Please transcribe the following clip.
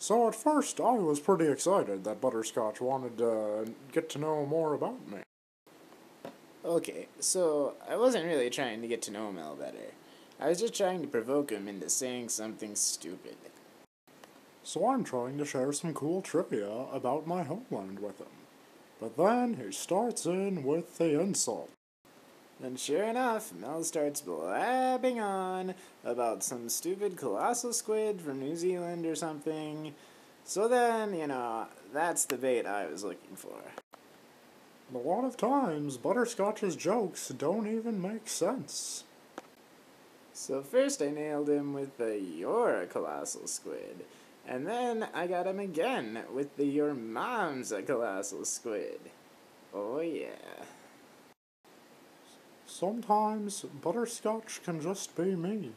So at first, I was pretty excited that Butterscotch wanted to get to know more about me. Okay, so I wasn't really trying to get to know him Mel better. I was just trying to provoke him into saying something stupid. So I'm trying to share some cool trivia about my homeland with him. But then he starts in with the insult. Then sure enough, Mel starts blabbing on about some stupid colossal squid from New Zealand or something. So then, you know, that's the bait I was looking for. A lot of times, Butterscotch's jokes don't even make sense. So first I nailed him with the You're a colossal squid. And then I got him again with the Your Mom's a colossal squid. Sometimes Butterscotch can just be mean.